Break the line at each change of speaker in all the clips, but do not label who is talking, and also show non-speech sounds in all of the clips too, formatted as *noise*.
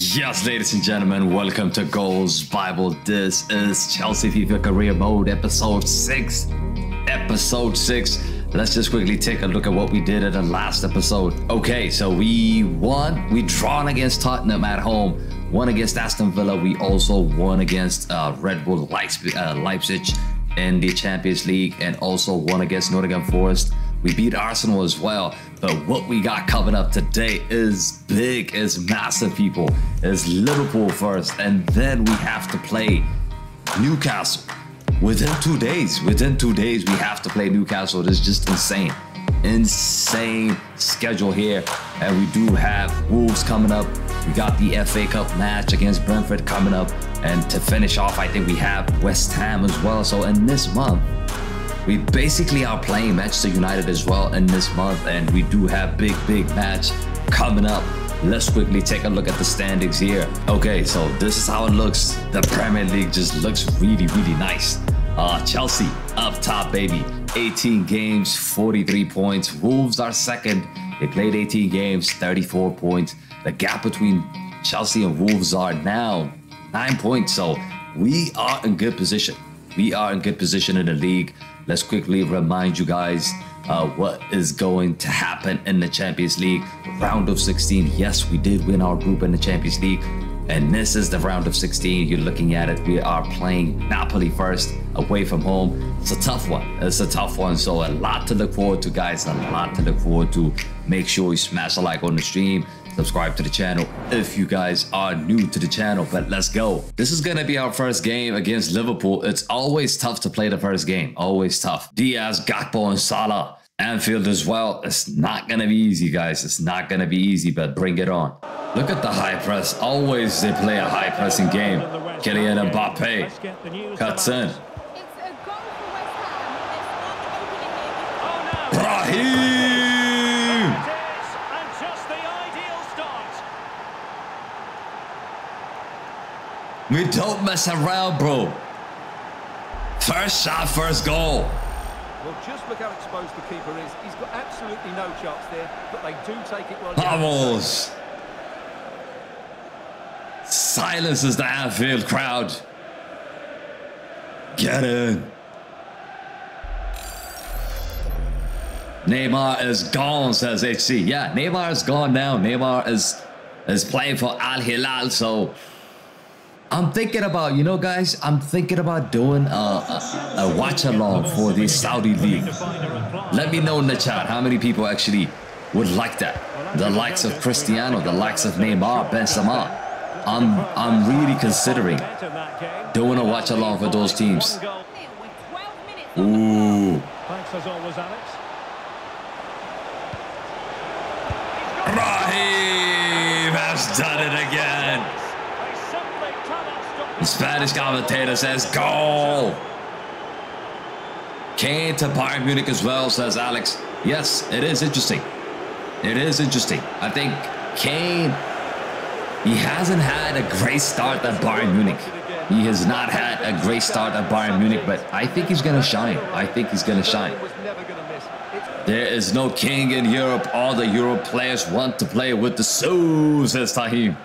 Yes, ladies and gentlemen, welcome to Goals Bible. This is Chelsea FIFA Career Mode, episode 6. Episode 6. Let's just quickly take a look at what we did in the last episode. Okay, so we won. We drawn against Tottenham at home, won against Aston Villa. We also won against uh, Red Bull Leipzig, uh, Leipzig in the Champions League and also won against Nottingham Forest. We beat Arsenal as well. But what we got coming up today is big, is massive, people. Is Liverpool first, and then we have to play Newcastle. Within two days, within two days, we have to play Newcastle. It's just insane. Insane schedule here. And we do have Wolves coming up. We got the FA Cup match against Brentford coming up. And to finish off, I think we have West Ham as well. So in this month, we basically are playing Manchester United as well in this month, and we do have big, big match coming up. Let's quickly take a look at the standings here. Okay, so this is how it looks. The Premier League just looks really, really nice. Uh, Chelsea up top, baby. 18 games, 43 points. Wolves are second. They played 18 games, 34 points. The gap between Chelsea and Wolves are now nine points. So we are in good position. We are in good position in the league. Let's quickly remind you guys uh, what is going to happen in the Champions League round of 16. Yes, we did win our group in the Champions League. And this is the round of 16. You're looking at it. We are playing Napoli first, away from home. It's a tough one. It's a tough one. So a lot to look forward to, guys. A lot to look forward to. Make sure you smash a like on the stream subscribe to the channel if you guys are new to the channel but let's go. This is gonna be our first game against liverpool. It's always tough to play the first game always tough. Diaz gakpo and salah anfield as well. It's not gonna be easy guys. It's not gonna be easy but bring it on. Look at the high press. Always they play a high pressing game. Kylian Mbappe cuts in. Brahim We don't mess around, bro. First shot, first goal.
Well, just look how exposed the keeper is. He's got absolutely no chance there, but they do take it well.
Vamos. Silences the Anfield crowd. Get in. Neymar is gone, says HC. Yeah, Neymar is gone now. Neymar is is playing for Al Hilal, so I'm thinking about, you know, guys, I'm thinking about doing a, a, a watch along for the Saudi League. Let me know in the chat how many people actually would like that. The likes of Cristiano, the likes of Neymar, Benzema. I'm I'm really considering doing a watch along for those teams. Ooh. Raheem has done it again. Spanish commentator says goal. Kane to Bayern Munich as well, says Alex. Yes, it is interesting. It is interesting. I think Kane, he hasn't had a great start at Bayern Munich. He has not had a great start at Bayern Munich, but I think he's going to shine. I think he's going to shine. There is no king in Europe. All the Europe players want to play with the Sue, says Tahim.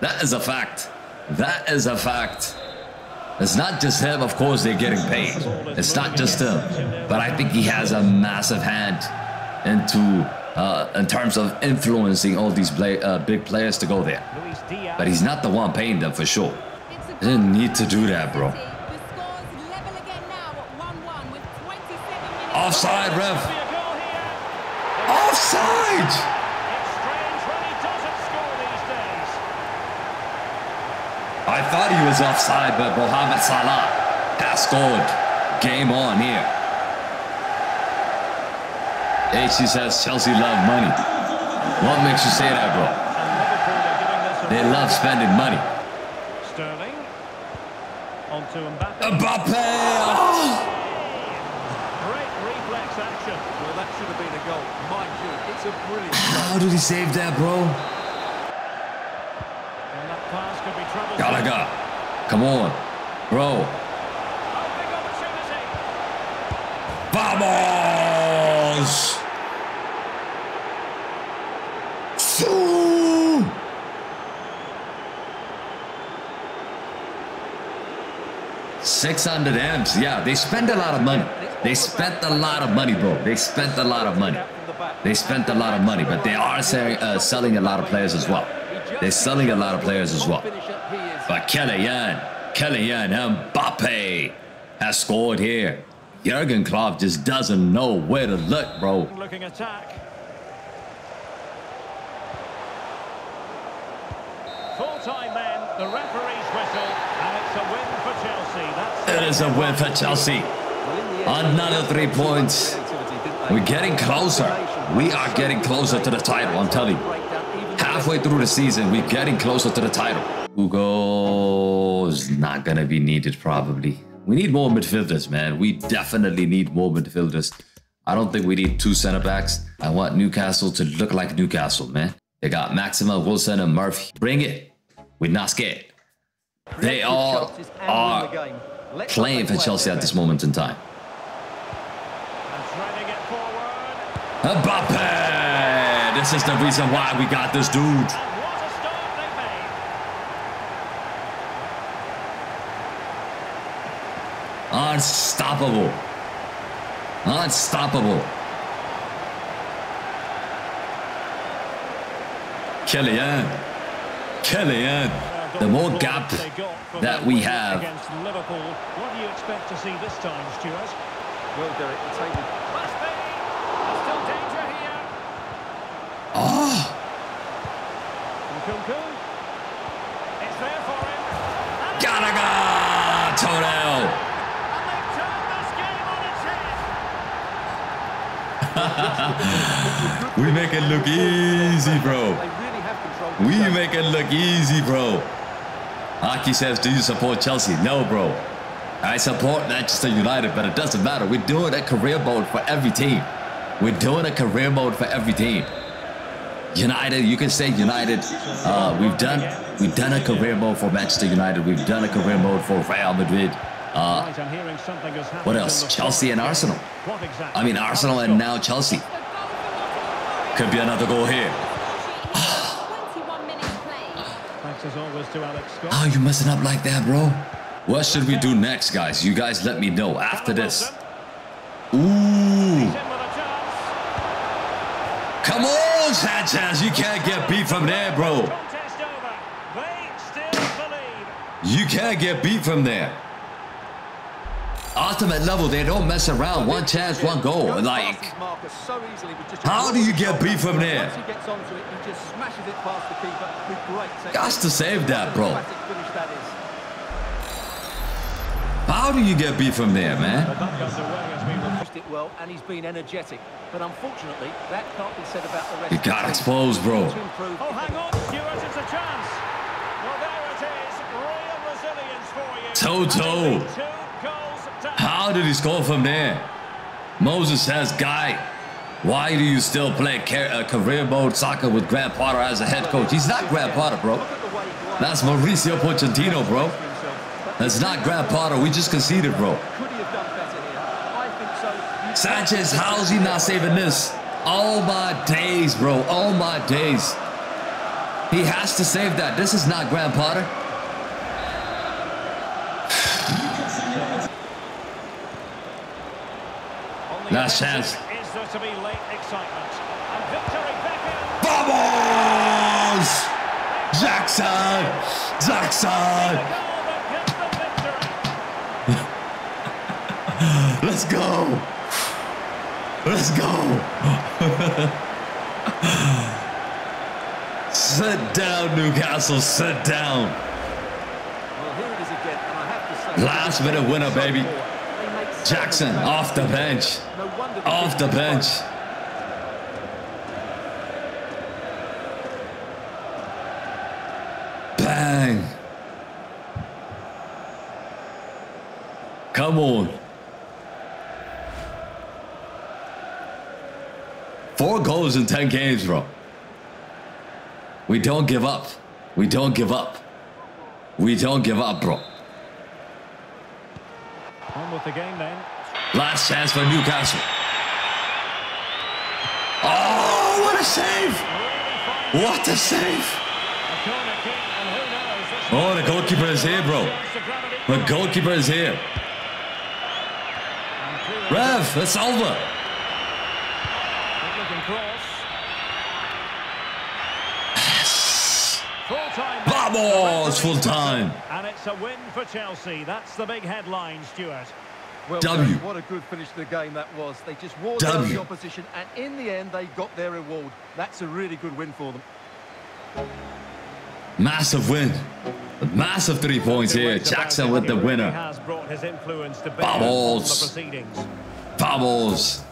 That is a fact. That is a fact. It's not just him, of course, they're getting paid. It's not just him. But I think he has a massive hand into uh, in terms of influencing all these play, uh, big players to go there. But he's not the one paying them for sure. He didn't need to do that, bro. Offside, ref. Offside! I thought he was offside, but Mohamed Salah has scored. Game on here. HC says Chelsea love money. What makes you say that, bro? They love spending money. Sterling. On to Mbappe. Mbappe! Oh!
Great reflex action. Well, that should have been a goal. Mind you, it's a brilliant.
How did he save that, bro? Come on. Bro. Vamos! Six hundred M's. Yeah, they spend a lot of money. They spent a lot of money, bro. They spent a lot of money. They spent a lot of money, but they are selling uh, a lot of players as well. They're selling a lot of players as well. But Kylian, Kylian Mbappe has scored here. Jurgen Klopp just doesn't know where to look, bro.
Looking attack. Full time then, the referee's whistle, and it's a win for Chelsea. That's
It is a win for Chelsea. Another three points. We're getting closer. We are getting closer to the title, I'm telling you. Halfway through the season, we're getting closer to the title. Hugo is not going to be needed, probably. We need more midfielders, man. We definitely need more midfielders. I don't think we need two center backs. I want Newcastle to look like Newcastle, man. They got Maximin, Wilson, and Murphy. Bring it. We're not scared. They all are playing for Chelsea at this moment in time.
And threading it forward.
Mbappe! This is the reason why we got this dude.
And what a start they made.
Unstoppable. Unstoppable. Kylian. Kylian.
Uh,
The more
goal
gap
they got
that we have.
against Liverpool. What do you expect to see this time, Stuart?
Will do it. The table
Must be. There's still danger here.
Oh,
Nkunku. It's there for him. And
Gallagher! Tonel!
And they've turned this game on its *laughs* head.
We make it look easy, bro. We make it look easy, bro. Aki says, do you support Chelsea? No, bro. I support Manchester United, but it doesn't matter. We're doing a career mode for every team. We're doing a career mode for every team. United, you can say United. Uh, we've done we've done a career mode for Manchester United. We've done a career mode for Real Madrid. Uh, what else? Chelsea and. Arsenal. I mean Arsenal and now Chelsea. Could be another goal here.
21 minutes played.
Thanks as always to Alex Scott.
Oh, you messing up like that, bro? What should we do next, guys? You guys let me know after this. Ooh. On, Sanchez. You can't get beat from there, bro. You can't get beat from there. Ultimate level, they don't mess around. One chance, one goal. Like, How do you get beat from there? To save that, bro. How do you get beat from there, man?
Well, and he's been energetic. But unfortunately, that can't be said about the rest
You
of the
got exposed, bro.
Oh, hang on, Stuart, it's a chance. Well, there it is. Real resilience for you.
Toto.
And it's Two goals to
How did he score from there? Moses says, Guy, why do you still play uh, career mode soccer with Grant Potter as a head coach? He's not Grant Potter, bro.
Look at the way he glides
That's Mauricio Pochettino, bro.
for himself.
That's not Grant Potter. We just conceded, bro.
Could he have done better here? I think so. You-
Sanchez, how's he not saving this? Oh my days, bro. Oh my days. He has to save that. This is not Grant Potter. Last chance.
Is there to be late excitement? And victory
Vamos! Jackson! Jackson!
The goal that gives the victory. *laughs*
Let's go! Let's go! sit down, Newcastle. Sit down.
Well, here it is again, and I have to say...
Last minute winner, baby.
They make so
Jackson off the bench.
No wonder the
Off the bench. Bang! Come on. Goals in 10 games, bro. We don't give up. We don't give up. We don't give up, bro.
On with the game then.
Last chance for Newcastle. Oh, what a save! What a save!
A corner kick, and who knows? This
Oh, the goalkeeper is here, bro. The goalkeeper is here. Rev, it's over.
Good-looking.
Full-time.
Vamos, full time.
And it's a win for Chelsea. That's the big headline, Stuart.
Well
W.
done. What a good finish to the game that was. They just wore
W.
down the opposition, and in the end, they got their reward. That's a really good win for them.
Massive win. A massive three points here. Jackson with the
he really
winner.
has brought his influence to bear on the
Vamos.
proceedings.
Vamos.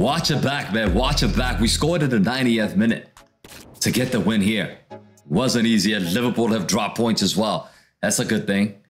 Watch it back, man. Watch it back. We scored at the 90th minute to get the win here. Wasn't easy. Liverpool have dropped points as well. That's a good thing.